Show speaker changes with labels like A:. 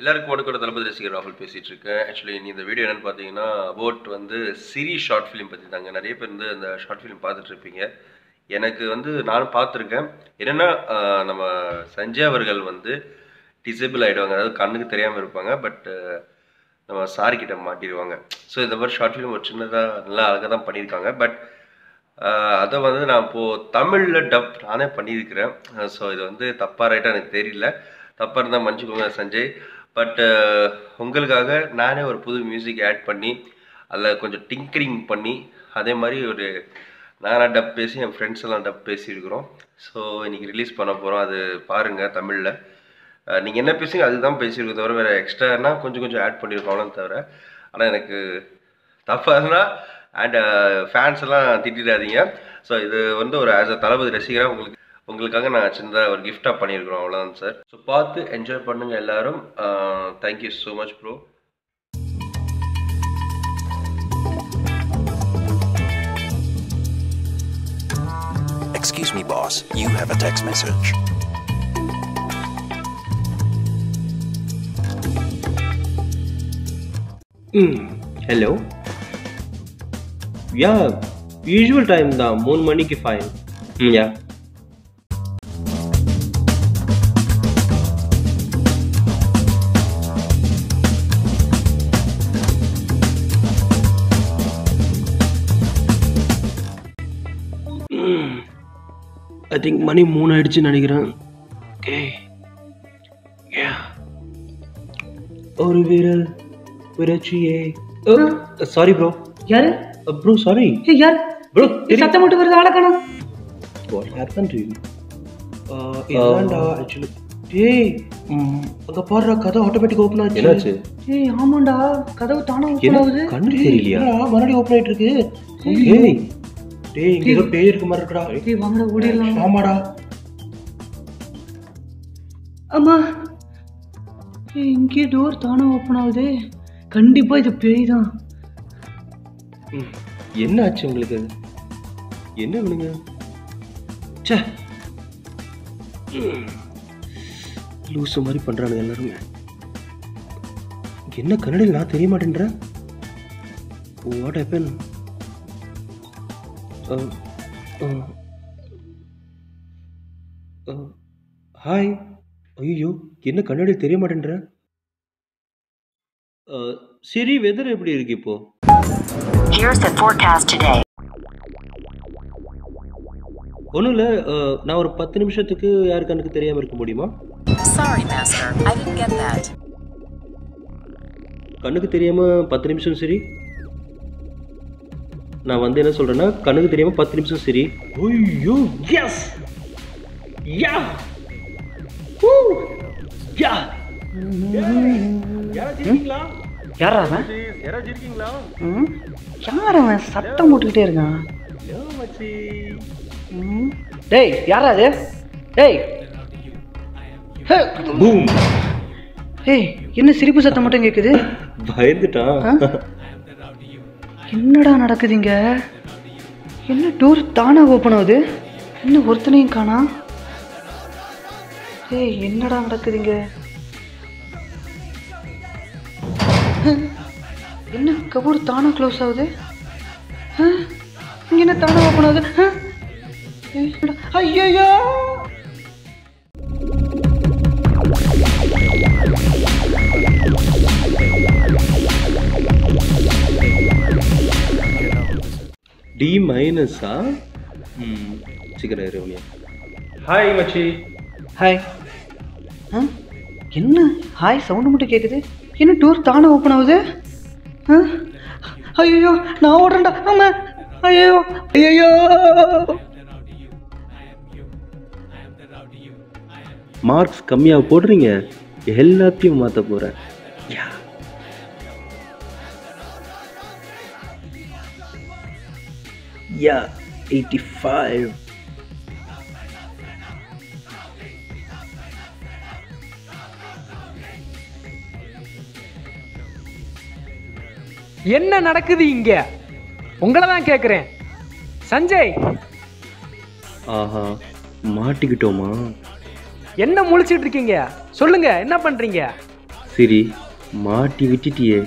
A: எல்லாருக்கும் வணக்கம். தளபதி ரசிகர் ராகுல் பேசிகிட்டு இருக்கேன் ஆக்சுவலி நீ இந்த வீடியோ என்னன்னு பார்த்தீங்கன்னா அபவுட் வந்து சிரி ஷார்ட் ஃபிலிம் பற்றி தாங்க. நிறைய பேர் வந்து அந்த ஷார்ட் ஃபிலிம் பார்த்துட்ருப்பீங்க. எனக்கு வந்து நானும் பார்த்துருக்கேன். என்னென்னா நம்ம சஞ்சய் அவர்கள் வந்து டிசேபிள் ஆகிடுவாங்க அதாவது கண்ணுக்கு தெரியாமல் இருப்பாங்க. பட் நம்ம சாரி கிட்ட மாட்டிடுவாங்க. ஸோ இந்த மாதிரி ஷார்ட் ஃபிலிம் ஒரு சின்னதாக நல்லா அழகாக தான் பண்ணியிருக்காங்க. பட் அதை வந்து நான் இப்போது தமிழில் டப் நானே பண்ணியிருக்கிறேன். ஸோ இது வந்து தப்பாக ரைட்டாக எனக்கு தெரியல. தப்பாக இருந்தால் மன்னிச்சுக்கோங்க சஞ்சய். பட் uh, உங்களுக்காக நானே ஒரு புது மியூசிக் ஆட் பண்ணி அதில் கொஞ்சம் டிங்கரிங் பண்ணி அதே மாதிரி ஒரு நானாக டப் பேசி என் ஃப்ரெண்ட்ஸ் எல்லாம் டப் பேசியிருக்கிறோம் ஸோ இன்றைக்கி ரிலீஸ் பண்ண போகிறோம் அது பாருங்கள் தமிழில். நீங்கள் என்ன பேசுங்க அதுதான் பேசியிருக்கோம் தவிர வேறு எக்ஸ்ட்ரானா கொஞ்சம் கொஞ்சம் ஆட் பண்ணியிருக்கோம்லாம் தவிர. ஆனால் எனக்கு தப்பாதுன்னா அண்ட் ஃபேன்ஸ் எல்லாம் திட்டிடாதீங்க. ஸோ இது வந்து ஒரு ஆஸ் அ தளபதி ரசிகராக உங்களுக்கு உங்களுக்காக நான் சின்னதாக ஒரு கிஃப்டாக பண்ணியிருக்கிறோம். அவ்வளோதான் சார் ஸோ பார்த்து என்ஜாய் பண்ணுங்கள் எல்லாரும். Thank you so much bro
B: Excuse me, boss. You have a text message.
C: Hello ya usual time தான். மூணு மணிக்கு ஃபைன் ம் யா ஐ திங்க் மணி மூணு ஆயிடுச்சுன்னு நினைக்கிறேன். ஓகே யா ஒரு விரல் விரட்சியே சாரி ப்ரோ
D: யாரு?
C: ப்ரோ சாரி
D: ஏய், யார்?
C: ப்ரோ
D: சத்தம் மட்டும் வருது ஆளை காணோம்.
C: வாட் ஹேப்பன் டு யூ இல்லடா ஆக்சுவலி டேய் அங்க பாருடா கதை ஆட்டோமேட்டிக் ஓபன் ஆச்சு. என்னாச்சு?
D: ஏய் ஆமாண்டா. கதவு தானே
C: என்ன?
D: ஆகுது?
C: கண்ணு தெரியலையா? மறுபடியும் ஓபன் ஆயிட்டு இருக்கு டேய் டேய் இங்க ஏதோ பேய் இருக்க மாதிரி இருக்குடா.
D: ஏய் வாங்கடா ஓடிடலாம்.
C: ஆமாடா.
D: அம்மா இங்கே டோர் தானே ஓப்பன் ஆகுது. கண்டிப்பா இது பேய் தான்
C: என்ன ஆச்சு உங்களுக்கு? என்ன ச்சே. ம். லூசு மாதிரி பண்றாங்க எல்லாருமே. என்ன கன்னடியில் நான் தெரிய மாட்டேன்றேன்? வாட் ஹேப்பன் ஹாய் ஐயோ என்ன கன்னடி தெரிய மாட்டேன்ற சரி வெதர் எப்படி இருக்கு இப்போ
E: Here's the forecast today.
C: ஒன்றும் இல்லை நான் ஒரு பத்து நிமிஷத்துக்கு யார் கண்ணுக்கு தெரியாமல் இருக்க முடியுமா
E: Sorry, Master. I didn't get that.
C: கண்ணுக்கு தெரியாமல் பத்து நிமிஷம் சரி நான் வந்து என்ன சொல்கிறேன்னா கண்ணுக்கு தெரியாமல் பத்து நிமிஷம் சரி. ஐயோ எஸ் யா! யா!
D: யாரா அவன்? யார் அவன்? சத்தம் போட்டுக்கிட்டே இருக்கான்? டேய் யாரா அது? டேய்! ஹே.
C: பூம்.
D: ஏய் என்ன சிரிப்பு சத்தம் மட்டும் கேக்குது?
C: பயந்துட்டான்.
D: என்னடா நடக்குதுங்க? என்ன டோர் தானாக ஓப்பன் ஆகுது? என்ன ஒருத்தனையும் காணா? ஏய் என்னடா நடக்குதுங்க? என்ன கபோர்டு தானாக க்ளோஸ் ஆகுது? இங்கே என்ன தானாக ஓப்பன் ஆகுது? ஐயோ
C: டி மைனஸா ம் சீக்கிரம் இருவனியா ஹாய் மச்சி.
D: ஹாய் ஆ? என்ன? ஹாய் சவுண்டு மட்டும் கேட்குது என்ன டோர் தானே ஓப்பன் ஆகுது? ஆ? ஐயோ நான் ஓடுறேன்டா. ஆமா. ஐயோ ஐயோ
C: மார்க்ஸ் கம்மியாக போடுறீங்க. எல்லாத்தையும் மாற்ற போகிறேன் யா எயிட்டி ஃபைவ்
F: என்ன நடக்குது இங்க? உங்களை தான் கேட்குறேன் சஞ்சய்!
C: ஆஹா மாட்டிக்கிட்டோமா?
F: என்ன முழிச்சிட்டு இருக்கீங்க? சொல்லுங்க என்ன பண்றீங்க?
C: சரி மாட்டி விட்டுட்டியே.